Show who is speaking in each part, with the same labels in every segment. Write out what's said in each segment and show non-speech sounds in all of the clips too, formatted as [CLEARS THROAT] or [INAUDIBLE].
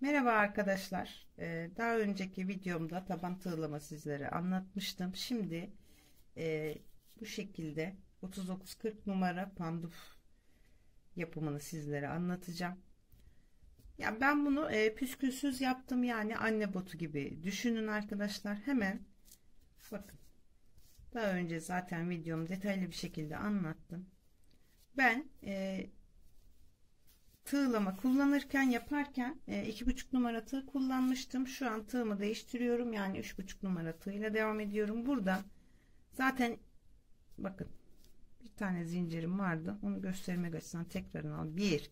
Speaker 1: Merhaba arkadaşlar. Ee, daha önceki videomda taban tığlama sizlere anlatmıştım. Şimdi e, bu şekilde 39-40 numara panduf yapımını sizlere anlatacağım. Ya ben bunu e, püskülsüz yaptım yani anne botu gibi düşünün arkadaşlar. Hemen bakın. Daha önce zaten videom detaylı bir şekilde anlattım. Ben e, tığlama kullanırken yaparken e, iki buçuk numara tığ kullanmıştım. Şu an tığımı değiştiriyorum. Yani üç buçuk numara tığıyla devam ediyorum. Burada zaten bakın bir tane zincirim vardı. Onu göstermek açısından tekrarını al. Bir,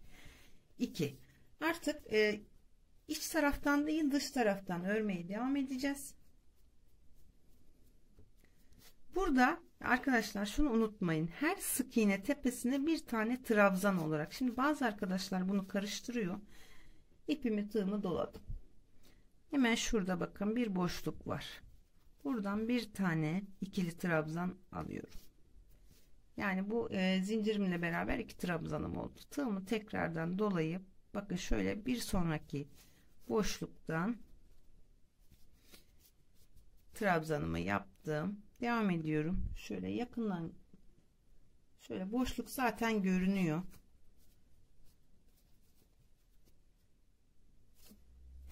Speaker 1: iki. Artık e, iç taraftan değil dış taraftan örmeye devam edeceğiz. Burada arkadaşlar şunu unutmayın. Her sık iğne tepesine bir tane trabzan olarak. Şimdi bazı arkadaşlar bunu karıştırıyor. İpimi tığımı doladım. Hemen şurada bakın bir boşluk var. Buradan bir tane ikili trabzan alıyorum. Yani bu e, zincirimle beraber iki trabzanım oldu. Tığımı tekrardan dolayıp bakın şöyle bir sonraki boşluktan trabzanımı yaptım devam ediyorum. Şöyle yakından şöyle boşluk zaten görünüyor.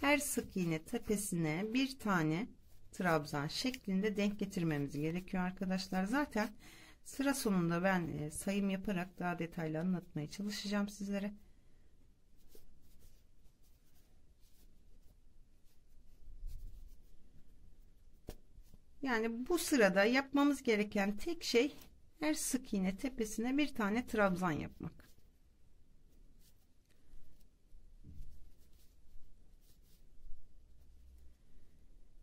Speaker 1: Her sık iğne tepesine bir tane trabzan şeklinde denk getirmemiz gerekiyor arkadaşlar. Zaten sıra sonunda ben e, sayım yaparak daha detaylı anlatmaya çalışacağım sizlere Yani bu sırada yapmamız gereken tek şey her sık iğne tepesine bir tane trabzan yapmak.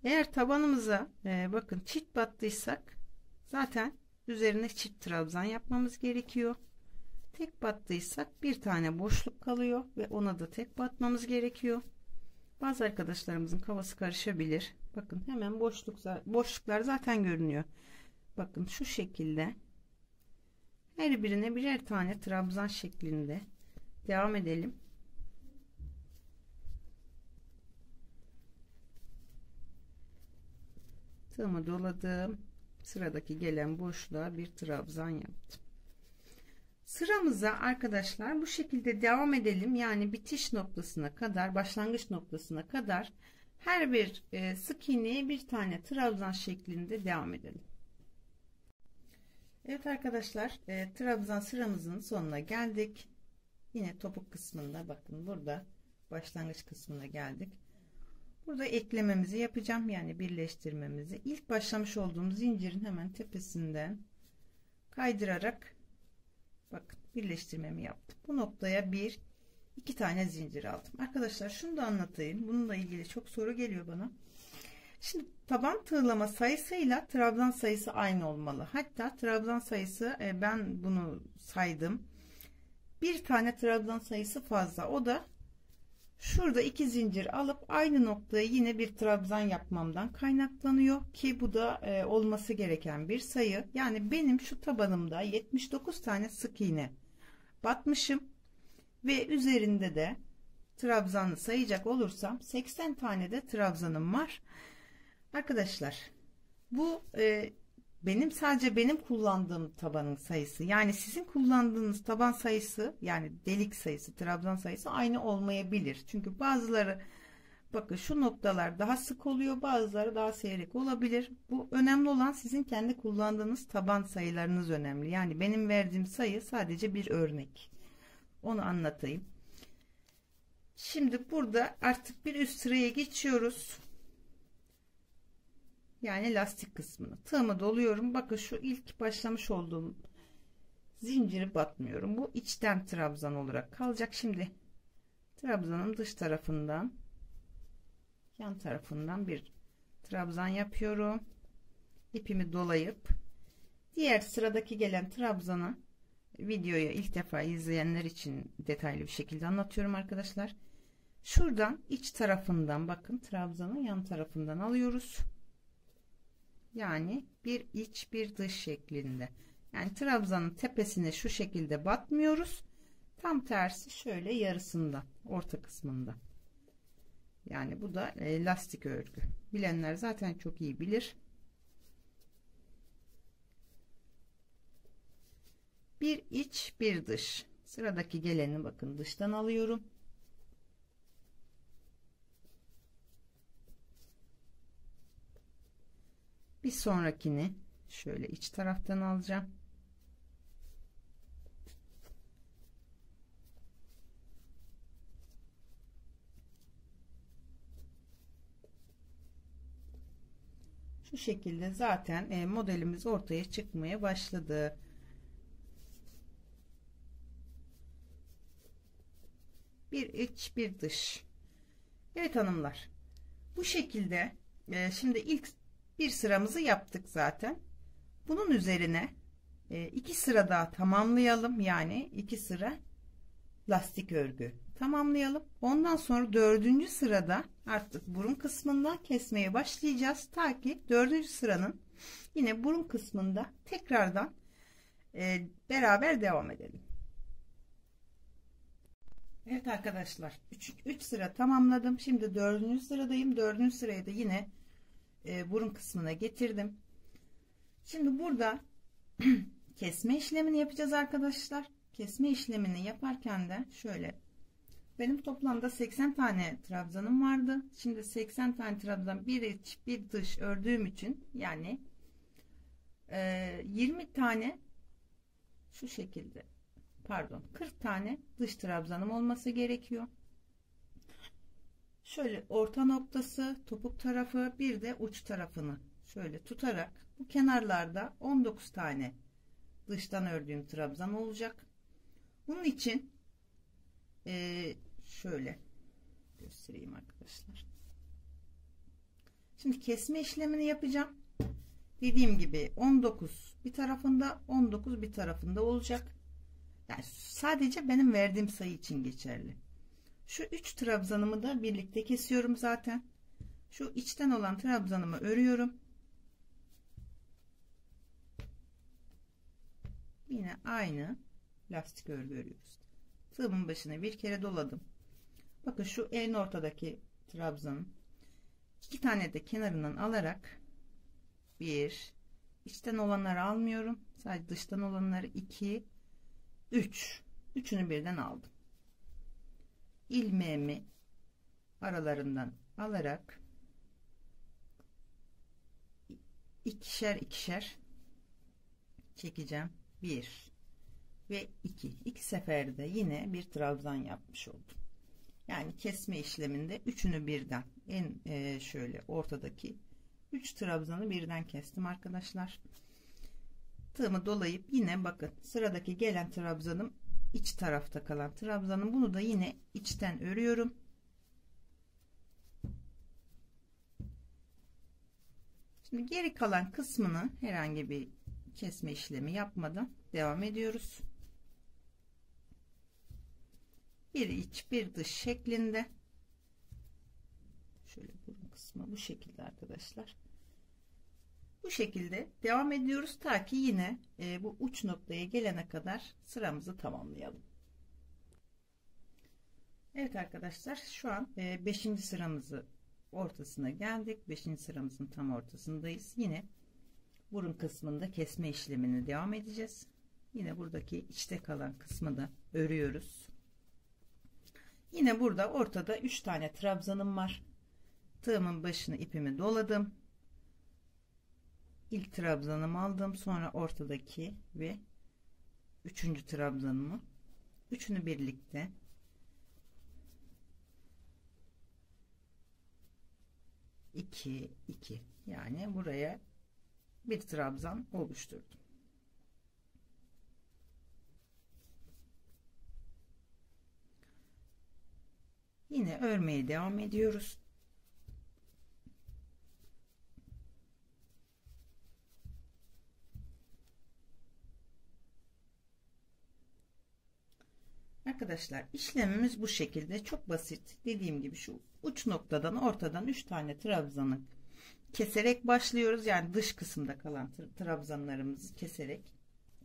Speaker 1: Eğer tabanımıza e, bakın çift battıysak zaten üzerine çift trabzan yapmamız gerekiyor. Tek battıysak bir tane boşluk kalıyor ve ona da tek batmamız gerekiyor. Bazı arkadaşlarımızın kafası karışabilir. Bakın hemen boşluk boşluklar zaten görünüyor. Bakın şu şekilde her birine birer tane trabzan şeklinde devam edelim. Tığımı doladım. Sıradaki gelen boşluğa bir trabzan yaptım. Sıramıza arkadaşlar bu şekilde devam edelim. Yani bitiş noktasına kadar, başlangıç noktasına kadar her bir e, sık iğneye bir tane trabzan şeklinde devam edelim. Evet arkadaşlar e, trabzan sıramızın sonuna geldik. Yine topuk kısmında bakın burada başlangıç kısmına geldik. Burada eklememizi yapacağım yani birleştirmemizi. İlk başlamış olduğum zincirin hemen tepesinden kaydırarak bakın birleştirmemi yaptım. Bu noktaya bir iki tane zincir aldım. Arkadaşlar şunu da anlatayım. Bununla ilgili çok soru geliyor bana. Şimdi taban tığlama sayısıyla trabzan sayısı aynı olmalı. Hatta trabzan sayısı e, ben bunu saydım. Bir tane trabzan sayısı fazla. O da şurada iki zincir alıp aynı noktaya yine bir trabzan yapmamdan kaynaklanıyor ki bu da e, olması gereken bir sayı. Yani benim şu tabanımda 79 tane sık iğne batmışım ve üzerinde de trabzanı sayacak olursam 80 tane de trabzanım var. Arkadaşlar bu e, benim sadece benim kullandığım tabanın sayısı yani sizin kullandığınız taban sayısı yani delik sayısı trabzan sayısı aynı olmayabilir. Çünkü bazıları bakın şu noktalar daha sık oluyor bazıları daha seyrek olabilir. Bu önemli olan sizin kendi kullandığınız taban sayılarınız önemli. Yani benim verdiğim sayı sadece bir örnek. Onu anlatayım. Şimdi burada artık bir üst sıraya geçiyoruz. Yani lastik kısmını. Tığımı doluyorum. Bakın şu ilk başlamış olduğum zinciri batmıyorum. Bu içten trabzan olarak kalacak. Şimdi trabzanın dış tarafından yan tarafından bir trabzan yapıyorum. İpimi dolayıp diğer sıradaki gelen trabzanı videoyu ilk defa izleyenler için detaylı bir şekilde anlatıyorum arkadaşlar. Şuradan iç tarafından bakın trabzanın yan tarafından alıyoruz. Yani bir iç bir dış şeklinde. Yani trabzanın tepesine şu şekilde batmıyoruz. Tam tersi şöyle yarısında orta kısmında. Yani bu da e, lastik örgü. Bilenler zaten çok iyi bilir. Bir iç bir dış. Sıradaki geleni bakın dıştan alıyorum. Bir sonrakini şöyle iç taraftan alacağım. Şu şekilde zaten e, modelimiz ortaya çıkmaya başladı. Bir iç bir dış. Evet hanımlar. Bu şekilde e, şimdi ilk bir sıramızı yaptık zaten. Bunun üzerine e, iki sıra daha tamamlayalım. Yani iki sıra lastik örgü tamamlayalım. Ondan sonra dördüncü sırada artık burun kısmında kesmeye başlayacağız. Ta ki dördüncü sıranın yine burun kısmında tekrardan e, beraber devam edelim. Evet arkadaşlar 3 sıra tamamladım. Şimdi dördüncü sıradayım. Dördüncü sıraya da yine e, burun kısmına getirdim. Şimdi burada [CLEARS THROAT] kesme işlemini yapacağız arkadaşlar. Kesme işlemini yaparken de şöyle benim toplamda 80 tane trabzanım vardı. Şimdi 80 tane trabzan bir iç bir dış ördüğüm için yani e, 20 tane şu şekilde pardon 40 tane dış trabzanım olması gerekiyor. Şöyle orta noktası topuk tarafı bir de uç tarafını şöyle tutarak bu kenarlarda 19 tane dıştan ördüğüm trabzan olacak. Bunun için e, şöyle göstereyim arkadaşlar. Şimdi kesme işlemini yapacağım. Dediğim gibi 19 bir tarafında 19 bir tarafında olacak. Yani sadece benim verdiğim sayı için geçerli. Şu 3 trabzanımı da birlikte kesiyorum zaten. Şu içten olan trabzanımı örüyorum. Yine aynı lastik örgü örüyoruz. Tığımın başına bir kere doladım. Bakın şu en ortadaki trabzanın iki tane de kenarından alarak bir içten olanları almıyorum. Sadece dıştan olanları iki üç üçünü birden aldım. ilmeğimi aralarından alarak ikişer ikişer çekeceğim. Bir ve iki. iki seferde yine bir trabzan yapmış oldum. Yani kesme işleminde üçünü birden en e, şöyle ortadaki 3 trabzanı birden kestim arkadaşlar. Tığımı dolayıp yine bakın sıradaki gelen trabzanım iç tarafta kalan trabzanım. Bunu da yine içten örüyorum. Şimdi geri kalan kısmını herhangi bir kesme işlemi yapmadan devam ediyoruz. Bir iç bir dış şeklinde. Şöyle burun kısmı bu şekilde arkadaşlar bu şekilde devam ediyoruz ta ki yine e, bu uç noktaya gelene kadar sıramızı tamamlayalım Evet arkadaşlar şu an 5. E, sıramızı ortasına geldik 5. sıramızın tam ortasındayız yine burun kısmında kesme işlemini devam edeceğiz yine buradaki içte kalan kısmı da örüyoruz Yine burada ortada 3 tane trabzanım var. Tığımın başını ipimi doladım. İlk trabzanımı aldım. Sonra ortadaki ve üçüncü trabzanımı. Üçünü birlikte iki iki yani buraya bir trabzan oluşturdum. Yine örmeye devam ediyoruz. Arkadaşlar işlemimiz bu şekilde çok basit. Dediğim gibi şu uç noktadan ortadan 3 tane trabzanı keserek başlıyoruz. Yani dış kısımda kalan trabzanlarımızı keserek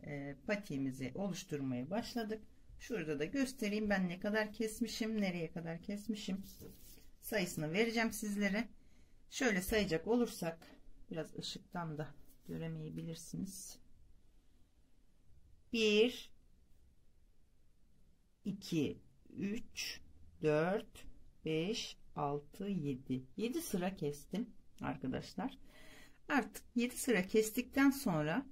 Speaker 1: e, patiğimizi oluşturmaya başladık. Şurada da göstereyim ben ne kadar kesmişim, nereye kadar kesmişim. sayısını vereceğim sizlere. Şöyle sayacak olursak biraz ışıktan da göremeyebilirsiniz. 1 2 3 4 5 6 7 7 sıra kestim arkadaşlar. Artık 7 sıra kestikten sonra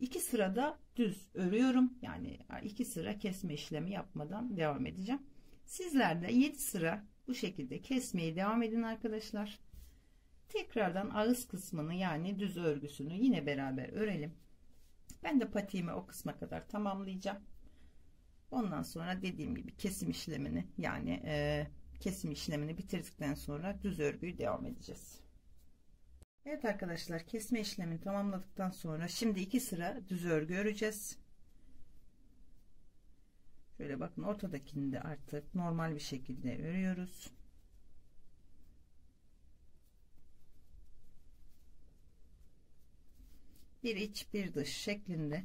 Speaker 1: 2 sırada düz örüyorum. Yani 2 sıra kesme işlemi yapmadan devam edeceğim. Sizler de 7 sıra bu şekilde kesmeye devam edin arkadaşlar. Tekrardan ağız kısmını yani düz örgüsünü yine beraber örelim. Ben de patiğimi o kısma kadar tamamlayacağım. Ondan sonra dediğim gibi kesim işlemini yani e, kesim işlemini bitirdikten sonra düz örgüyü devam edeceğiz. Evet arkadaşlar kesme işlemini tamamladıktan sonra şimdi iki sıra düz örgü öreceğiz. Şöyle bakın ortadakini de artık normal bir şekilde örüyoruz. Bir iç bir dış şeklinde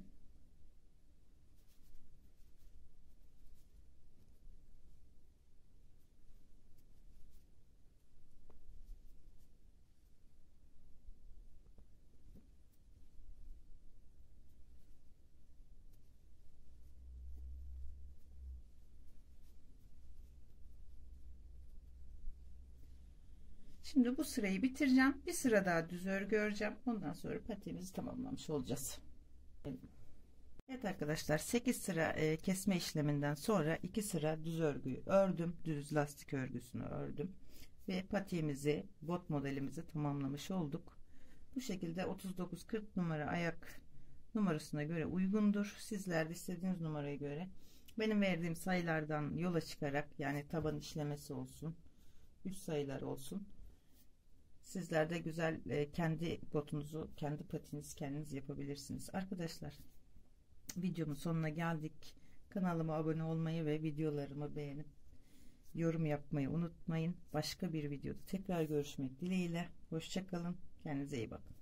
Speaker 1: Şimdi bu sırayı bitireceğim. Bir sıra daha düz örgü öreceğim. Ondan sonra patiğimizi tamamlamış olacağız. Evet arkadaşlar 8 sıra e, kesme işleminden sonra 2 sıra düz örgüyü ördüm. Düz lastik örgüsünü ördüm. Ve patiğimizi bot modelimizi tamamlamış olduk. Bu şekilde 39-40 numara ayak numarasına göre uygundur. Sizler de istediğiniz numaraya göre benim verdiğim sayılardan yola çıkarak yani taban işlemesi olsun üst sayılar olsun Sizler de güzel e, kendi botunuzu, kendi patinizi kendiniz yapabilirsiniz. Arkadaşlar videomun sonuna geldik. Kanalıma abone olmayı ve videolarımı beğenip yorum yapmayı unutmayın. Başka bir videoda tekrar görüşmek dileğiyle. Hoşçakalın. Kendinize iyi bakın.